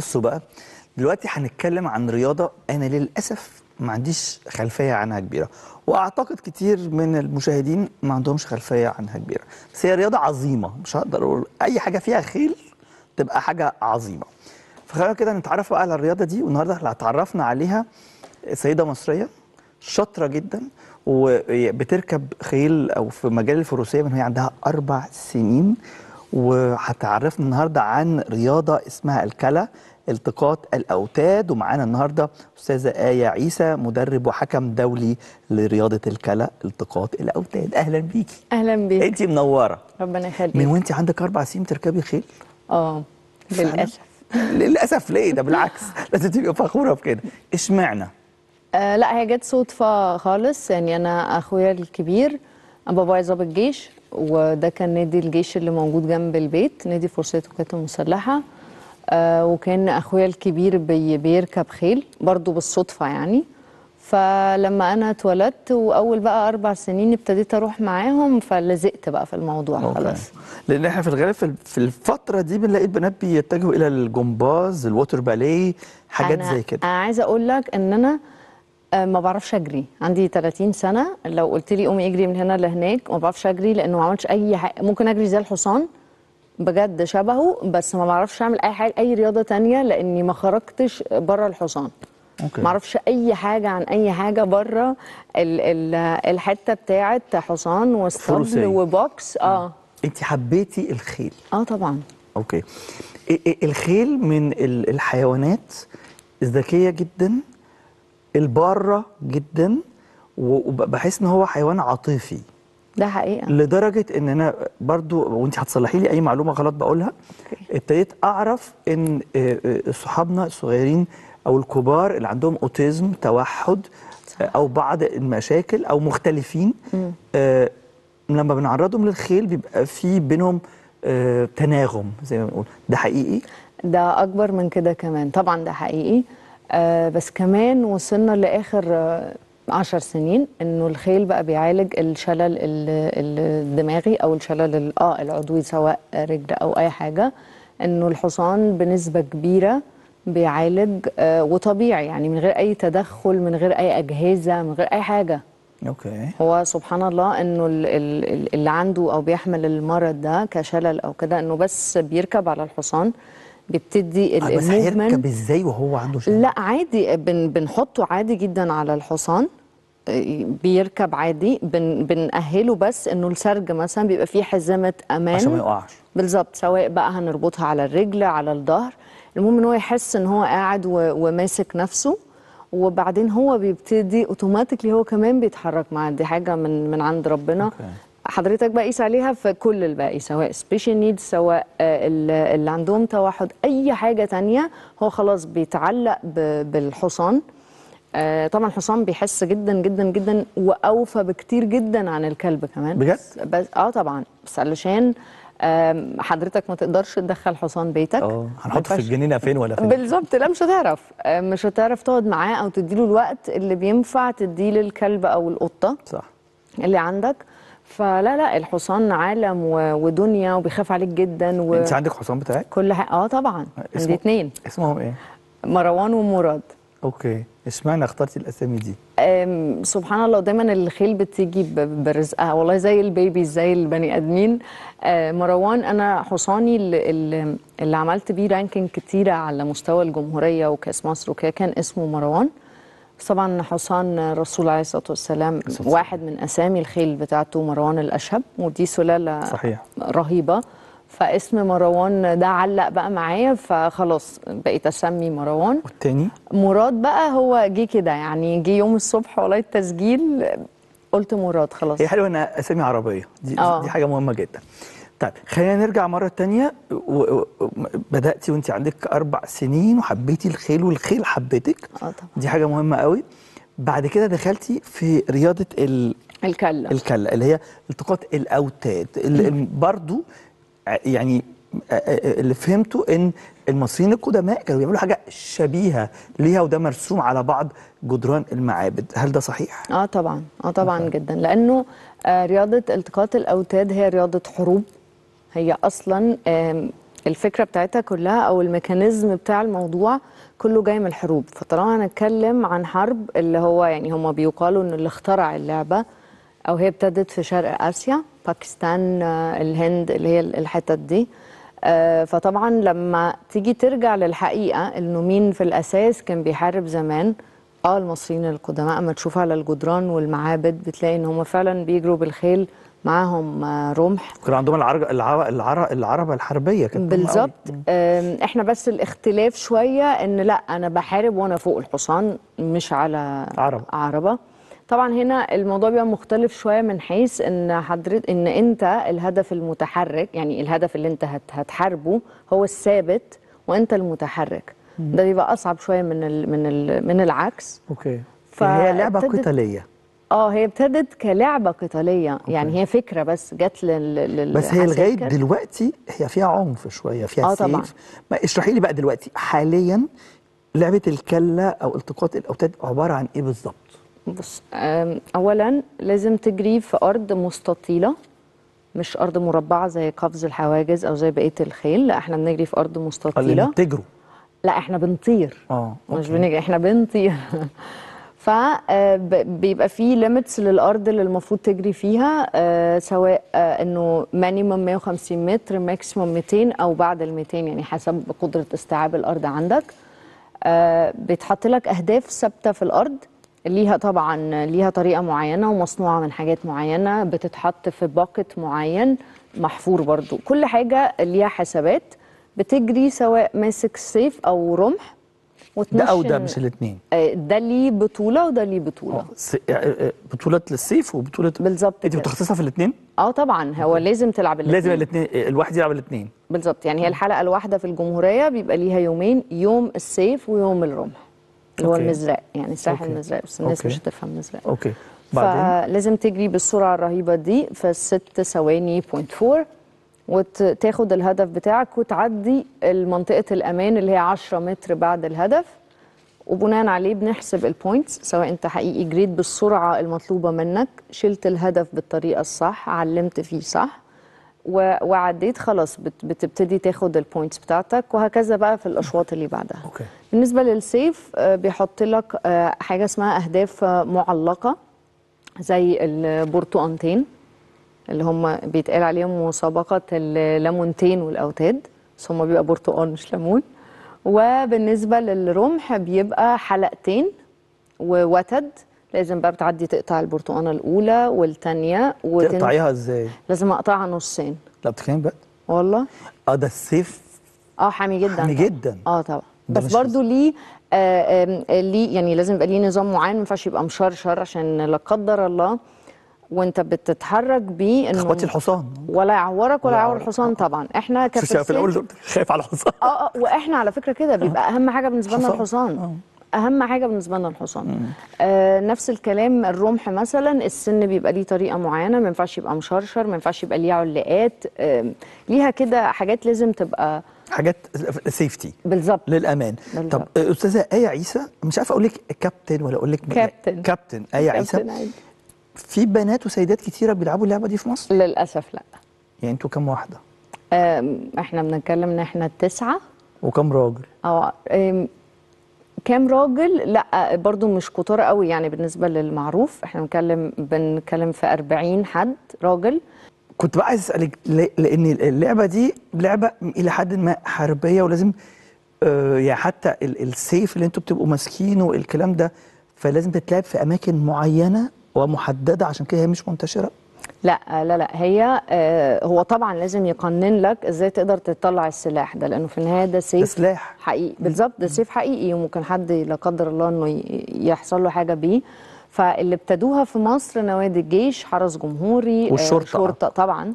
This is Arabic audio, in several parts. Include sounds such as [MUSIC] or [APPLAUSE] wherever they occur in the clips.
بصوا بقى دلوقتي هنتكلم عن رياضة أنا للأسف ما عنديش خلفية عنها كبيرة وأعتقد كتير من المشاهدين ما عندهمش خلفية عنها كبيرة بس هي رياضة عظيمة مش هقدر أقول أي حاجة فيها خيل تبقى حاجة عظيمة. فخلينا كده نتعرف بقى على الرياضة دي والنهاردة اللي هتعرفنا عليها سيدة مصرية شاطرة جدا وبتركب خيل أو في مجال الفروسية من وهي عندها أربع سنين وهتعرفنا النهارده عن رياضة اسمها الكلا التقاط الأوتاد. ومعانا النهارده أستاذة آية عيسى مدرب وحكم دولي لرياضة الكلا التقاط الأوتاد. أهلا بيكي. أهلا بيك انت منورة. ربنا يخليك. من وانت عندك أربع سنين تركبي خيل؟ آه؟ للأسف. للأسف ليه؟ ده بالعكس. [LAUGHS] لازم تبقي فخورة بكده إشمعنى؟ آه لا هي جت صدفة خالص. يعني أنا أخويا الكبير بابايا ضابط جيش وده كان نادي الجيش اللي موجود جنب البيت نادي فرسيه القوات المسلحه وكان أخويا الكبير بي بيركب خيل برضو بالصدفة يعني. فلما أنا اتولدت وأول بقى أربع سنين ابتديت أروح معاهم فلزقت بقى في الموضوع okay. خلاص. لأن إحنا في الغالب في الفترة دي بنلاقي البنات بيتجهوا إلى الجمباز ال water ballet حاجات زي كده. أنا عايزة أقول لك إن أنا آه، ما بعرفش أجري. عندي 30 سنة. لو قلت لي قومي اجري من هنا لهناك ما بعرفش أجري لأنه ما عملتش أي حاجة. ممكن أجري زي الحصان بجد شبهه بس ما بعرفش أعمل أي حاجة أي رياضة تانية لأني ما خرجتش بره الحصان. ما أعرفش أي حاجة عن أي حاجة بره ال ال الحتة بتاعه حصان. واسطبل و box. آه. أنت حبيتي الخيل. آه طبعا. okay. الخيل من ال- الحيوانات الذكيه جدا البارة جدا وبحس إن هو حيوان عاطفي. ده حقيقة. لدرجة إن أنا برضو وانت هتصلحي لي أي معلومة غلط بقولها. ابتديت أعرف إن آه، آه، صحابنا الصغيرين أو الكبار اللي عندهم أوتيزم توحد أو بعض المشاكل أو مختلفين آه، لما بنعرضهم للخيل بيبقى في بينهم آه، تناغم زي ما بنقول. ده حقيقي؟ ده أكبر من كده كمان. طبعا ده حقيقي. آه بس كمان وصلنا لآخر آه عشر سنين إنه الخيل بقى بيعالج الشلل ال- ال- الدماغي أو الشلل ال- آه العضوي سواء رجل أو أي حاجة. إنه الحصان بنسبة كبيرة بيعالج آه وطبيعي يعني من غير أي تدخل من غير أي أجهزة من غير أي حاجة. أوكي. هو سبحان الله إنه ال- ال- ال- اللي عنده أو بيحمل المرض ده كشلل أو كده إنه بس بيركب على الحصان بيبتدي ال- آه، بس ال movement هيركب إزاي وهو عنده شلل؟ لا عادي بن بنحطه عادي جدا على الحصان. بيركب عادي بن بنأهله بس إنه السرج مثلا بيبقى فيه حزمه أمان. عشان ما يقعش. بالظبط سواء بقى هنربطها على الرجل على الظهر. المهم إن هو يحس إن هو قاعد وماسك نفسه. وبعدين هو بيبتدي automatically هو كمان بيتحرك معاه. دي حاجة من من عند ربنا. okay. حضرتك بقى قيس عليها في كل الباقي سواء special needs سواء آه، ال- اللي عندهم توحد أي حاجة تانية هو خلاص بيتعلق بالحصان. طبعا الحصان بيحس جدا جدا جدا وأوفى بكتير جدا عن الكلب كمان. بجد؟ بس, بس آه طبعا. بس علشان حضرتك ما تقدرش تدخل حصان بيتك. آه هنحطه في الجنينة فين ولا فين؟ بالظبط. لا مش هتعرف. آه، مش هتعرف تقعد معاه أو تديله الوقت اللي بينفع تديه للكلب أو القطة صح. اللي عندك. فلا لا الحصان عالم ودنيا وبيخاف عليك جدا و... أنت عندك حصان بتاعك؟ كل حاجة آه طبعا. عندي اسمه- اتنين. اسمهم إيه؟ مروان ومراد. okay. إشمعنى اخترتي الأسامي دي؟ سبحان الله دايما الخيل بتيجي برزقها. والله زي ال baby زي البني آدمين. آه، مروان أنا حصاني اللي, اللي- عملت بيه ranking كتيره على مستوى الجمهورية وكاس مصر وكده كان اسمه مروان طبعا حصان الرسول عليه الصلاة والسلام والسلام. واحد من أسامي الخيل بتاعته مروان الأشهب ودي سلالة صحيح. رهيبة. فاسم مروان ده علق بقى معايا فخلاص بقيت اسمي مروان. والتاني؟ مراد بقى هو جه كده يعني جه يوم الصبح والله التسجيل قلت مراد خلاص. هي حلوة إنها أسامي عربية دي, آه. دي حاجة مهمة جدا. طيب خلينا نرجع مرة تانية بدأتي وأنت عندك أربع سنين وحبيتي الخيل والخيل حبيتك. آه طبعا. دي حاجة مهمة قوي. بعد كده دخلتي في رياضة ال... الكلة. الكلة اللي هي التقاط الأوتاد اللي برضو يعني آه، آه، اللي فهمته إن المصريين القدماء كانوا بيعملوا حاجة شبيهة ليها وده مرسوم على بعض جدران المعابد. هل ده صحيح؟ آه طبعا آه طبعا جدا. لأنه آه رياضة التقاط الأوتاد هي رياضة حروب. هي أصلا آم، الفكرة بتاعتها كلها أو الميكانيزم بتاع الموضوع كله جاي من الحروب. فطالما هنتكلم عن حرب اللي هو يعني هم بيقالوا إن اللي اخترع اللعبة أو هي ابتدت في شرق آسيا باكستان آه، الهند اللي هي الحتت دي. آه، فطبعا لما تيجي ترجع للحقيقة إنه مين في الأساس كان بيحارب زمان؟ آه المصريين القدماء. أما تشوف على الجدران والمعابد بتلاقي إن هم فعلا بيجروا بالخيل معاهم آه، رمح. كان عندهم العرب العرب العرب العربه الحربية كانت بالظبط. إحنا بس الاختلاف شوية إن لأ أنا بحارب وأنا فوق الحصان مش على عربة. عربة. طبعا هنا الموضوع بيبقى مختلف شوية من حيث إن حضرتك إن أنت الهدف المتحرك يعني الهدف اللي أنت هت هتحاربه هو الثابت وأنت المتحرك. ده بيبقى أصعب شوية من ال من ال من العكس. أوكي. ف- هي لعبة قتالية. آه هي ابتدت كلعبة قتالية. يعني هي فكرة بس جت لل لل- بس هي لغاية. دلوقتي هي فيها عنف شوية فيها آه طبعاً. سيف ما اشرحي لي بقى دلوقتي حاليا لعبة الكلة أو التقاط الأوتاد عبارة عن إيه بالظبط؟ بص اولا لازم تجري في أرض مستطيلة مش أرض مربعة زي قفز الحواجز أو زي بقية الخيل لا إحنا بنجري في أرض مستطيلة. بتجروا لا إحنا بنطير. آه مش. بنجري إحنا بنطير. [LAUGHS] فبيبقى في limits للأرض اللي المفروض تجري فيها آه، سواء آه، إنه minimum 150 متر maximum 200 أو بعد ال 200 يعني حسب قدرة استيعاب الأرض عندك. آه، بيتحط لك أهداف ثابتة في الأرض. ليها طبعا ليها طريقة معينة ومصنوعة من حاجات معينة بتتحط في باكت معين محفور برضو. كل حاجة ليها حسابات بتجري سواء ماسك سيف أو رمح ده أو ده مش الاثنين آه، ده ليه بطولة وده ليه بطولة. بطولة للسيف وبطولة بالظبط أنت. متخصصه في الاثنين آه طبعا. هو لازم تلعب الاتنين. لازم الاثنين الواحد يلعب الاثنين بالظبط. يعني هي الحلقة الواحدة في الجمهورية بيبقى ليها يومين يوم السيف ويوم الرمح. اللي هو. المزرق يعني okay. المزرق بس الناس أوكي. مش هتفهم مزرق okay بعدين فلازم تجري بالسرعة الرهيبة دي في ست ثواني point four وتاخد الهدف بتاعك وتعدي منطقه الأمان اللي هي 10 متر بعد الهدف وبناء عليه بنحسب ال points سواء أنت حقيقي جريت بالسرعة المطلوبة منك شلت الهدف بالطريقة الصح علمت فيه صح وعديت خلاص بت- بتبتدي تاخد ال points بتاعتك وهكذا بقى في الأشواط اللي بعدها. okay. بالنسبة للسيف آه، بيحط لك آه، حاجة اسمها أهداف آه، معلقة زي البرتقانتين اللي هم بيتقال عليهم مسابقة الليمونتين والأوتاد. بس هم بيبقى برتقان مش ليمون. وبالنسبة للرمح بيبقى حلقتين ووتد. لازم بقى بتعدي تقطع البرتقانة الأولى والثانيه تقطعيها إزاي؟ لازم أقطعها نصين. لا بتتكلمي بقى والله. آه ده السيف آه حامي جدا حامي. جدا. آه طبعا. بس مش برضو ليه آه آه ليه يعني لازم يبقى ليه نظام معين ما ينفعش يبقى مشرشر عشان لا قدر الله وانت بتتحرك بيه إنه تخبطي الحصان. ولا يعورك ولا يعور. الحصان طبعا. إحنا شوفي في كفرسان الأول خايف على الحصان. آه آه وإحنا على فكرة كده بيبقى أهم حاجة بالنسبة لنا حصان. الحصان. أهم حاجة بالنسبة لنا الحصان. آه نفس الكلام الرمح مثلا السن بيبقى ليه طريقة معينة ما ينفعش يبقى مشرشر ما ينفعش يبقى ليه علاقات آه ليها كده حاجات لازم تبقى حاجات سيفتي بالظبط. للأمان. بالظبط. طب آه، أستاذة إيه عيسى؟ مش عارف أقول لك كابتن ولا أقول لك كابتن. كابتن إيه عيسى. في بنات وسيدات كتيرة بيلعبوا اللعبة دي في مصر؟ للأسف لا. يعني أنتوا كام واحدة؟ إحنا بنتكلم ان إحنا تسعة. وكام راجل؟ آم، كام راجل؟ لا برضو مش كتار قوي يعني بالنسبة للمعروف. إحنا بنتكلم بنتكلم في 40 حد راجل. كنت بقى عايز أسألك لأن اللعبة دي لعبة إلى حد ما حربية ولازم آه يعني حتى ال- السيف اللي أنتوا بتبقوا ماسكينه الكلام ده فلازم تتلعب في أماكن معينة ومحددة عشان كده هي مش منتشرة؟ لا لا لا هي آه، هو طبعا لازم يقنن لك إزاي تقدر تطلع السلاح ده لأنه في النهاية ده سيف سلاح. حقيقي. بالظبط ده سيف حقيقي وممكن حد لا قدر الله إنه يحصل له حاجة بيه. فاللي ابتدوها في مصر نوادي الجيش حرس جمهوري آه، والشرطة. شرطة طبعا.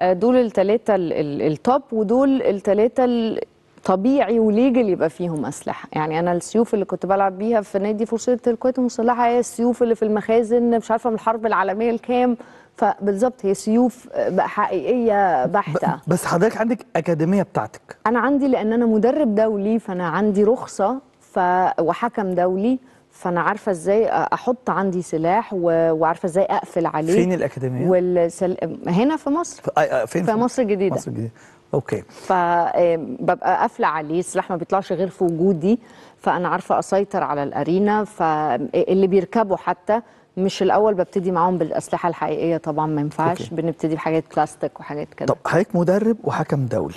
آه، دول الثلاثه التوب ودول الثلاثه طبيعي وليجل يبقى فيهم أسلحة. يعني أنا السيوف اللي كنت بلعب بيها في نادي فرسيه القوات المسلحة هي السيوف اللي في المخازن مش عارفة من الحرب العالمية الكام. فبالظبط هي سيوف آه، بقى حقيقية بحتة. بس حضرتك عندك أكاديمية بتاعتك. أنا عندي لأن أنا مدرب دولي فأنا عندي رخصة ف... وحكم دولي فأنا عارفة إزاي أحط عندي سلاح و... وعارفة إزاي أقفل عليه. فين الأكاديمية؟ والسل... هنا في مصر. في, فين في مصر الجديدة. مصر الجديدة. أوكي. فببقى قافلة عليه السلاح ما بيطلعش غير في وجودي فأنا عارفة أسيطر على ال arena فاللي بيركبوا حتى مش الأول ببتدي معاهم بالأسلحة الحقيقية طبعا ما ينفعش. okay. بنبتدي بحاجات بلاستيك وحاجات كده. طب حضرتك مدرب وحكم دولي.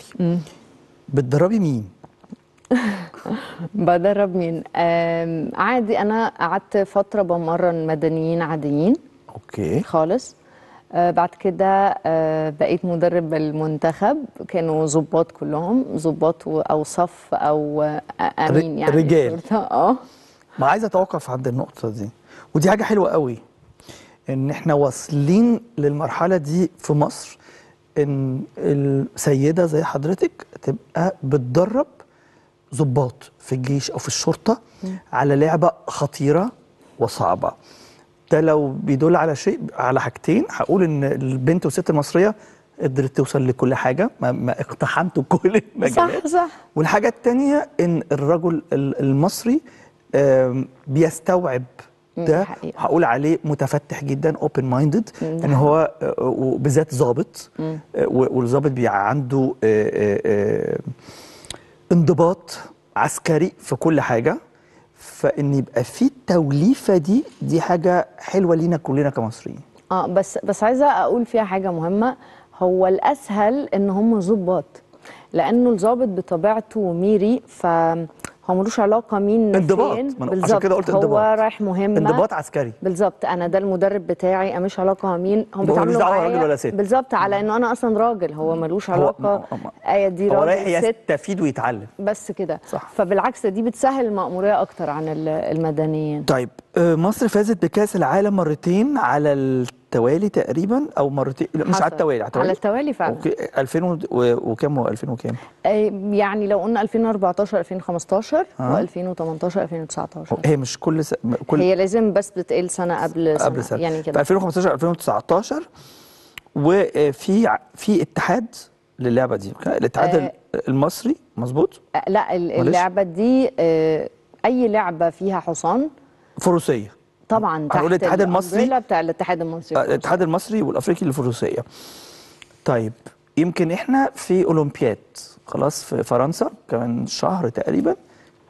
بتدربي مين؟ [LAUGHS] بدرب مين؟ عادي أنا قعدت فترة بمرن مدنيين عاديين. أوكي. خالص. آه بعد كده آه بقيت مدرب المنتخب كانوا ضباط كلهم ضباط و- أو صف أو آه آمين يعني. رجال. [LAUGHS] آه. ما عايز أتوقف عند النقطة دي. ودي حاجة حلوة قوي إن إحنا واصلين للمرحلة دي في مصر إن السيدة زي حضرتك تبقى بتدرب ضباط في الجيش أو في الشرطة على لعبة خطيرة وصعبة. ده لو بيدل على شيء على حاجتين. هقول إن البنت والست المصرية قدرت توصل لكل حاجة ما, ما اقتحمتوا كل المجالات. صح صح. والحاجة التانية إن الرجل ال- المصري بيستوعب ده حقيقة. هقول عليه متفتح جدا open minded إن هو آه، وبالذات ظابط. آه، والظابط بيبقى عنده آه، انضباط عسكري في كل حاجة. فإن يبقى في التوليفة دي دي حاجة حلوة لينا كلنا كمصريين. آه بس بس عايزة أقول فيها حاجة مهمة. هو الأسهل إن هم ظباط لأنه الظابط بطبيعته ميري. فهو ملوش علاقة مين انضباط. عشان كده قلت هو انضباط. رايح مهمة. انضباط عسكري. بالظبط. أنا ده المدرب بتاعي. أنا مش علاقة مين. هم هو بيتعاملوا معايا. راجل ولا ست. بالظبط. على إنه أنا أصلا راجل. هو ملوش هو- علاقة. إيه دي هو رايح راجل ست يستفيد ويتعلم. بس كده. فبالعكس دي بتسهل المأمورية أكتر عن ال- المدنيين. طيب آه، مصر فازت بكأس العالم مرتين على التوالي تقريبا أو مرتين؟ لا، مش. على التوالي على التوالي على التوالي؟ فعلا. أوكي. 2000 و- و- وكام و2000 وكام؟ آه، يعني لو قلنا 2014 2015 آه. و2018 2019 هي مش كل س... كل هي لازم بس بتقل سنة قبل سنة, قبل سنة يعني في كده 2015 2019 وفي في اتحاد للعبة دي. الاتحاد آه. المصري؟ مظبوط؟ آه، لا ال- معلش. اللعبة دي آه، أي لعبة فيها حصان طبعا تحت الاتحاد المصري. بتاع الاتحاد المصري آه، الاتحاد المصري والأفريقي للفروسيه طيب يمكن إحنا في أولمبياد خلاص في فرنسا كمان شهر تقريبا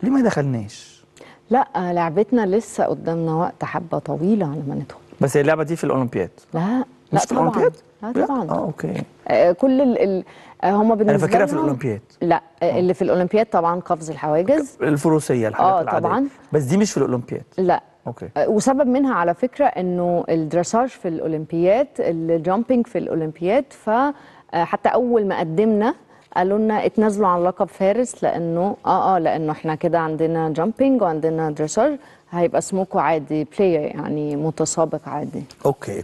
ليه ما دخلناش؟ لا آه، لعبتنا لسه قدامنا وقت حبة طويلة على ما ندخل. بس هي اللعبة دي في الأولمبياد. لا مش لا في طبعا. الأولمبياد؟ بجد؟ طبعا. آه okay. آه، كل ال ال آه، هم بالنسبة فاكرها في الأولمبياد. لا آه، اللي في الأولمبياد طبعا قفز الحواجز. الفروسية الحاجات آه، العادية. طبعاً. بس دي مش في الأولمبياد. لا. okay. وسبب منها على فكرة إنه ال dressage في الأولمبياد ال jumping في الأولمبياد فحتى أول ما قدمنا قالوا لنا اتنازلوا عن لقب فارس لأنه آه آه لأنه إحنا كده عندنا jumping وعندنا dressage هيبقى اسمكم عادي player يعني متسابق عادي. okay.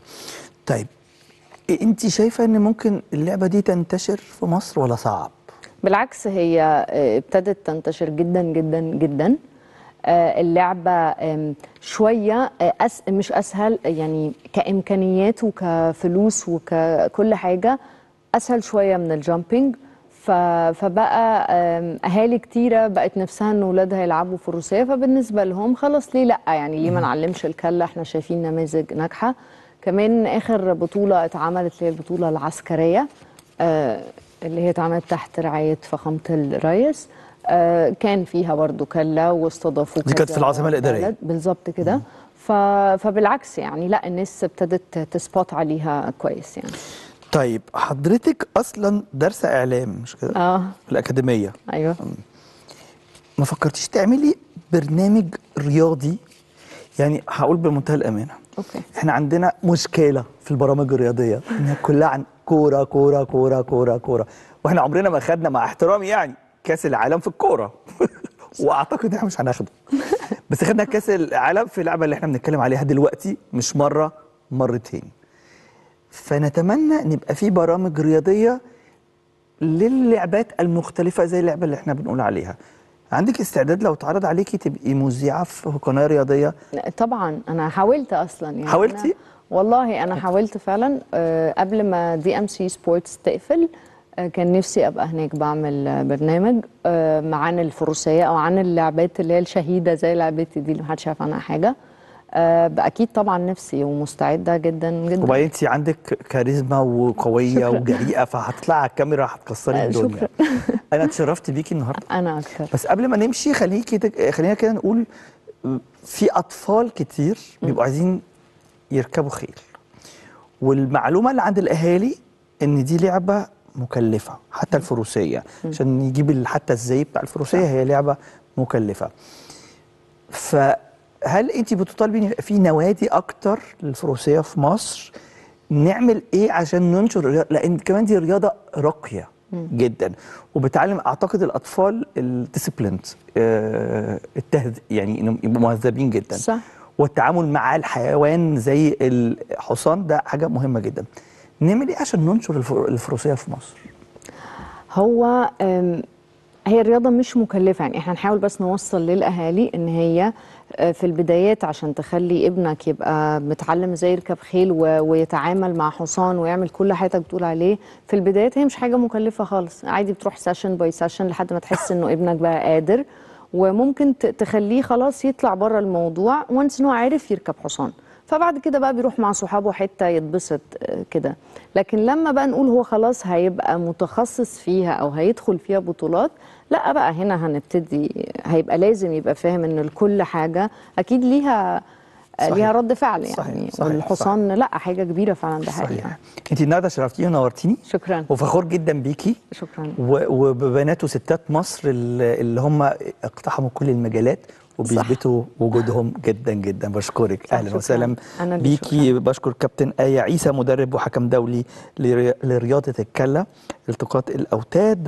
طيب انت شايفة إن ممكن اللعبة دي تنتشر في مصر ولا صعب؟ بالعكس هي آه، ابتدت تنتشر جدا جدا جدا. آه، اللعبة آم، شوية آه، أس مش أسهل يعني كإمكانيات وكفلوس وككل حاجة أسهل شوية من ال jumping. فبقى آم، أهالي كتيرة بقت نفسها إن ولادها يلعبوا فروسية فبالنسبة لهم خلاص ليه لأ؟ يعني ليه ما نعلمش الكلا؟ إحنا شايفين نماذج ناجحة. كمان آخر بطولة اتعملت هي البطولة العسكرية آه، اللي هي اتعملت تحت رعاية فخامة الرئيس آه، كان فيها برضو كلة واستضافوا دي كانت في العاصمة الإدارية. بلد. بالظبط كده. فبالعكس يعني لا الناس ابتدت تسبوت عليها كويس يعني. طيب حضرتك أصلا دارسه إعلام مش كده؟ آه. الأكاديمية. أيوه. ما فكرتيش تعملي برنامج رياضي؟ يعني هقول بمنتهى الأمانة. أوكي. إحنا عندنا مشكلة في البرامج الرياضية إنها كلها عن كورة كورة كورة كورة كورة. وإحنا عمرنا ما خدنا مع احترامي يعني كأس العالم في الكورة. [LAUGHS] وأعتقد إحنا مش هناخده. بس خدنا كأس العالم في اللعبه اللي إحنا بنتكلم عليها دلوقتي مش مرة مرتين. فنتمنى إن يبقى في برامج رياضية للعبات المختلفة زي اللعبة اللي إحنا بنقول عليها. عندك استعداد لو اتعرض عليكي تبقي مذيعة في قناة رياضية؟ طبعا أنا حاولت أصلا يعني حاولتي؟ أنا والله أنا حاولت فعلا. آه، قبل ما DMC Sports تقفل آه، كان نفسي أبقى هناك بعمل برنامج آه، عن الفروسية أو عن اللعبات اللي هي الشديدة زي لعبتي دي اللي محدش عارف عنها حاجة. أكيد طبعا نفسي ومستعدة جدا جدا. وبعدين انت عندك كاريزما وقوية شكراً. وجريئة فهتطلعي على الكاميرا هتكسري آه، الدنيا. شكراً. أنا اتشرفت بيكي النهارده. أنا أكتر. بس قبل ما نمشي خليكي تك... خلينا كده نقول في أطفال كتير بيبقوا عايزين يركبوا خيل. والمعلومة اللي عند الأهالي إن دي لعبة مكلفة حتى الفروسية. عشان يجيب ال- حتى الزي بتاع الفروسية هي لعبة مكلفة. فهل انت بتطالبي إن في نوادي أكتر للفروسية في مصر؟ نعمل إيه عشان ننشر؟ لأن كمان دي رياضة راقية جدا وبتعلم أعتقد الأطفال الديسيبليند التهذ يعني إنهم يبقوا مهذبين جدا. صح. والتعامل مع الحيوان زي الحصان ده حاجة مهمة جدا. نعمل إيه عشان ننشر الفر- الفروسية في مصر؟ هو هي الرياضة مش مكلفة يعني إحنا نحاول بس نوصل للأهالي إن هي آه، في البدايات عشان تخلي ابنك يبقى متعلم إزاي يركب خيل ويتعامل مع حصان ويعمل كل حاجة بتقول عليه. في البدايات هي مش حاجة مكلفة خالص عادي بتروح session by session لحد ما تحس إنه ابنك بقى قادر. وممكن تخليه خلاص يطلع بره الموضوع وانس إن هو عارف يركب حصان. فبعد كده بقى بيروح مع صحابه حتة يتبسط آه، كده. لكن لما بقى نقول هو خلاص هيبقى متخصص فيها أو هيدخل فيها بطولات لا بقى هنا هنبتدي هيبقى لازم يبقى فاهم إن لكل حاجة أكيد ليها آه، صحيح. ليها رد فعل يعني. صحيح، صحيح، والحصان لا حاجة كبيرة فعلا ده حقيقة. صحيح. انت النهارده شرفتيني ونورتيني شكرا. وفخور جدا بيكي. شكرا. وببنات وستات مصر اللي هم اقتحموا كل المجالات. وبيثبتوا وجودهم جدا جدا. بشكرك. أهلا. وسهلا. بيكي بشكر كابتن آية عيسى مدرب وحكم دولي لري- لرياضة الكلة التقاط الأوتاد.